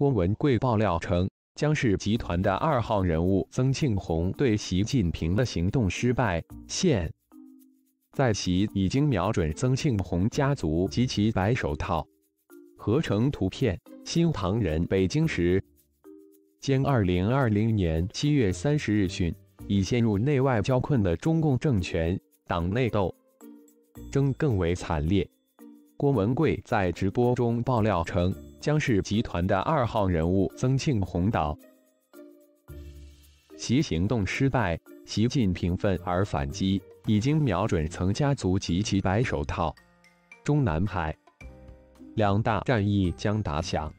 郭文贵爆料称，江氏集团的二号人物曾庆红对习近平的行动失败，现在习已经瞄准曾庆红家族及其白手套。合成图片：新唐人北京时间二零二零年七月三十日讯，已陷入内外交困的中共政权，党内斗争更为惨烈。郭文贵在直播中爆料称，江氏集团的二号人物曾庆红导习行动失败，习近平愤而反击，已经瞄准曾家族及其白手套。中南海两大战役将打响。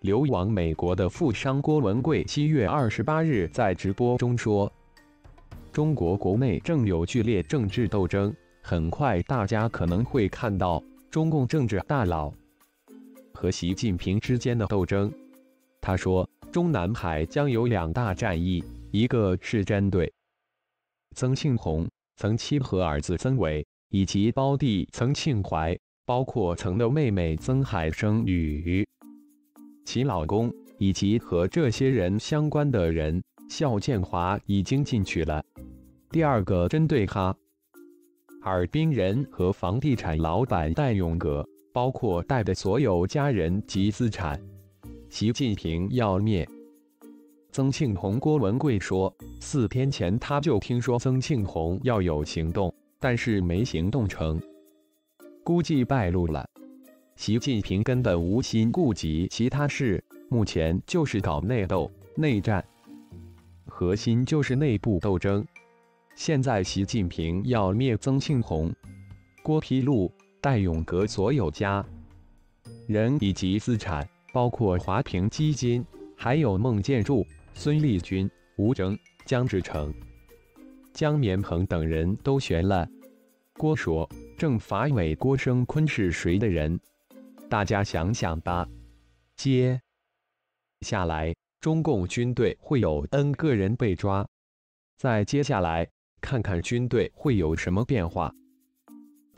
流亡美国的富商郭文贵七月二十八日在直播中说：“中国国内正有剧烈政治斗争，很快大家可能会看到中共政治大佬和习近平之间的斗争。”他说：“中南海将有两大战役。”一个是针对曾庆红、曾妻和儿子曾伟，以及胞弟曾庆怀，包括曾的妹妹曾海生与其老公，以及和这些人相关的人。肖建华已经进去了。第二个针对哈尔滨人和房地产老板戴永革，包括带的所有家人及资产。习近平要灭。曾庆红，郭文贵说，四天前他就听说曾庆红要有行动，但是没行动成，估计败露了。习近平根本无心顾及其他事，目前就是搞内斗、内战，核心就是内部斗争。现在习近平要灭曾庆红、郭披露、戴永革所有家人以及资产，包括华平基金，还有孟建柱。孙立军、吴征、江志成、江绵鹏等人都悬了。郭说：“政法委郭声琨是谁的人？大家想想吧。接下来，中共军队会有 N 个人被抓。再接下来，看看军队会有什么变化。”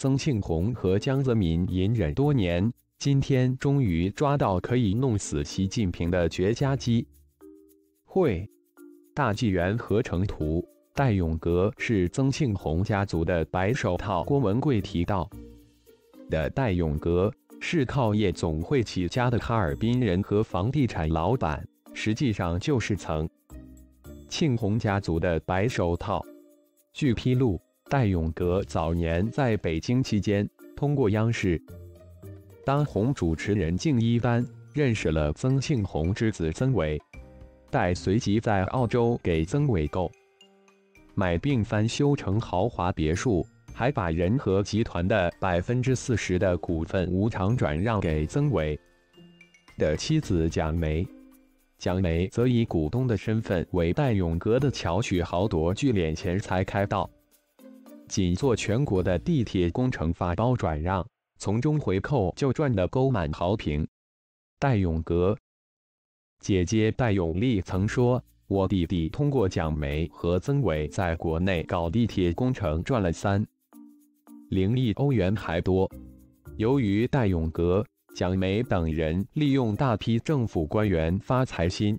曾庆红和江泽民隐忍多年，今天终于抓到可以弄死习近平的绝佳机。会大纪元合成图，戴永革是曾庆红家族的白手套。郭文贵提到的戴永革是靠夜总会起家的哈尔滨人和房地产老板，实际上就是曾庆红家族的白手套。据披露，戴永革早年在北京期间，通过央视当红主持人敬一丹认识了曾庆红之子曾伟。戴随即在澳洲给曾伟购买并翻修成豪华别墅，还把仁和集团的百分之四十的股份无偿转让给曾伟的妻子蒋梅。蒋梅则以股东的身份为戴永革的巧取豪夺聚敛钱财开道，仅做全国的地铁工程发包转让，从中回扣就赚得沟满壕平。戴永革。姐姐戴永丽曾说：“我弟弟通过蒋梅和曾伟在国内搞地铁工程赚了三零亿欧元还多。”由于戴永革、蒋梅等人利用大批政府官员发财心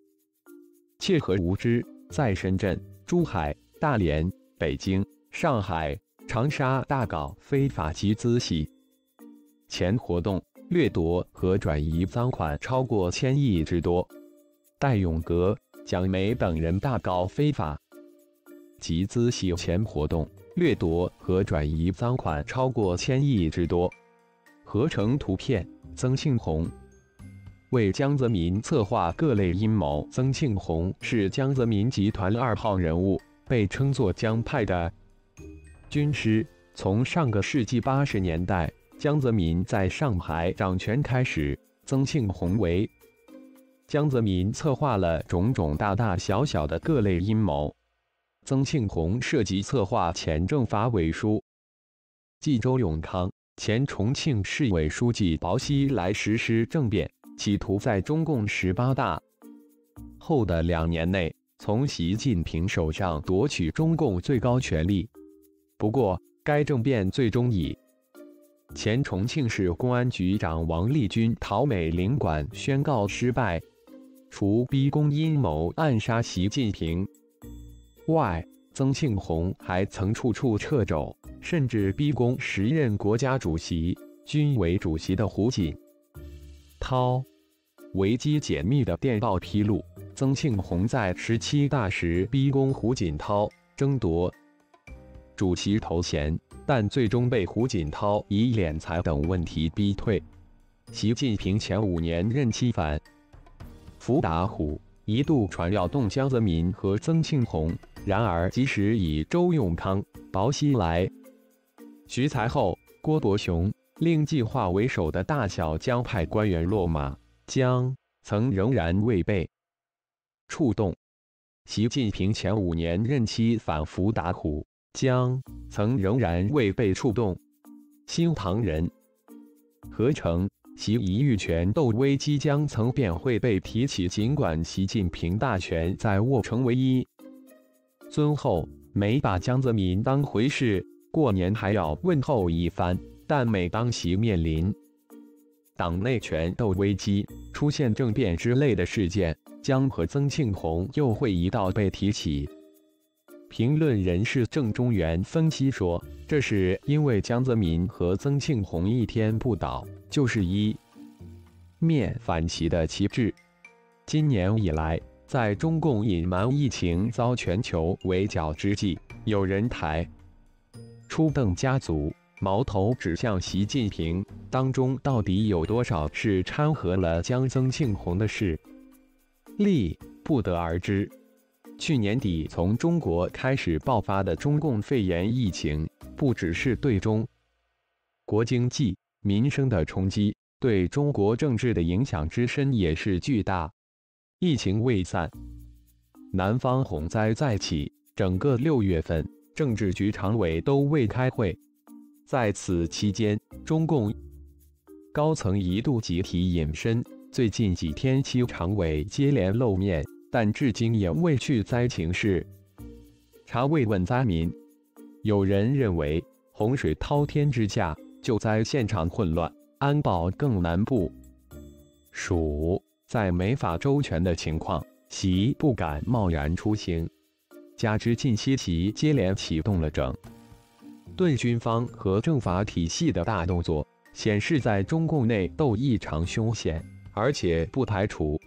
切和无知，在深圳、珠海、大连、北京、上海、长沙大搞非法集资洗钱活动，掠夺和转移赃款超过千亿之多。戴永革、蒋梅等人大搞非法集资洗钱活动，掠夺和转移赃款超过千亿之多。合成图片：曾庆红为江泽民策划各类阴谋。曾庆红是江泽民集团二号人物，被称作江派的军师。从上个世纪八十年代江泽民在上海掌权开始，曾庆红为。江泽民策划了种种大大小小的各类阴谋，曾庆红涉及策划前政法委书记周永康、前重庆市委书记薄熙来实施政变，企图在中共十八大后的两年内从习近平手上夺取中共最高权力。不过，该政变最终以前重庆市公安局长王立军逃美领馆宣告失败。除逼宫阴谋暗杀习近平外，曾庆红还曾处处掣肘，甚至逼宫时任国家主席、军委主席的胡锦涛。维基解密的电报披露，曾庆红在十七大时逼宫胡锦涛争夺主席头衔，但最终被胡锦涛以敛财等问题逼退。习近平前五年任期反福打虎，一度传要动江泽民和曾庆红，然而即使以周永康、薄熙来、徐才厚、郭伯雄、令计划为首的大小江派官员落马。江曾仍然未被触动。习近平前五年任期反复打虎，江曾仍然未被触动。新唐人何成习一遇权斗危机，江曾便会被提起。尽管习近平大权在握，成为一尊后，没把江泽民当回事，过年还要问候一番。但每当习面临党内权斗危机、出现政变之类的事件，江和曾庆红又会一道被提起。评论人士郑中原分析说，这是因为江泽民和曾庆红一天不倒，就是一面反旗的旗帜。今年以来，在中共隐瞒疫情遭全球围剿之际，有人抬出邓家族。矛头指向习近平，当中到底有多少是掺和了江曾庆红的事？例不得而知。去年底从中国开始爆发的中共肺炎疫情，不只是对中国经济民生的冲击，对中国政治的影响之深也是巨大。疫情未散，南方洪灾再起，整个六月份，政治局常委都未开会。在此期间，中共高层一度集体隐身。最近几天，七常委接连露面，但至今也未去灾情事，查慰问灾民。有人认为，洪水滔天之下，救灾现场混乱，安保更难部署。在没法周全的情况，习不敢贸然出行。加之近期其接连启动了整。顿军方和政法体系的大动作，显示在中共内斗异常凶险，而且不排除